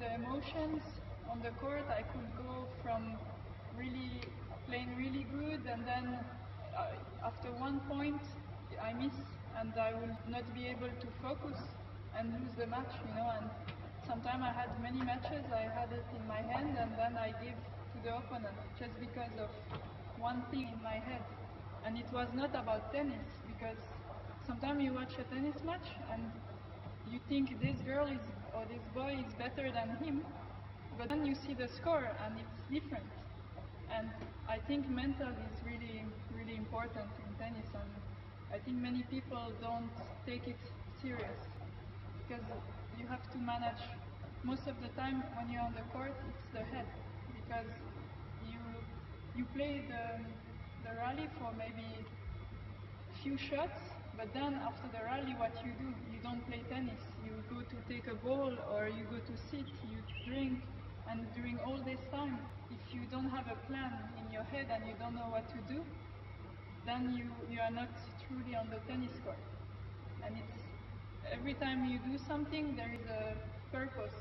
the emotions on the court, I could go from really playing really good and then uh, after one point I miss and I will not be able to focus and lose the match, you know. And sometimes I had many matches, I had it in my hand and then I give to the opponent just because of one thing in my head. And it was not about tennis because sometimes you watch a tennis match and you think this girl is or this boy is better than him, but then you see the score and it's different. And I think mental is really, really important in tennis, and I think many people don't take it serious because you have to manage. Most of the time, when you're on the court, it's the head because you you play the the rally for maybe a few shots, but then after the rally, what you do? You tennis. You go to take a ball or you go to sit. You drink, and during all this time, if you don't have a plan in your head and you don't know what to do, then you, you are not truly on the tennis court. And it's every time you do something, there is a purpose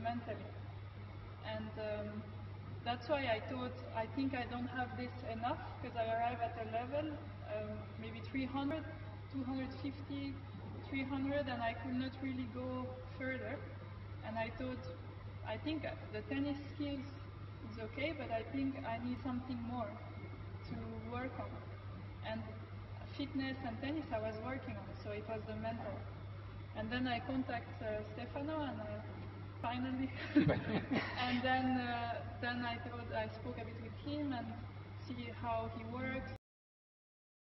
mentally. And um, that's why I thought, I think I don't have this enough because I arrive at a level, um, maybe 300, 250, 300, and I could not really go further. And I thought, I think the tennis skills is okay, but I think I need something more to work on. And fitness and tennis I was working on, so it was the mental. And then I contact uh, Stefano and uh, finally, and then uh, then I thought I spoke a bit with him and see how he works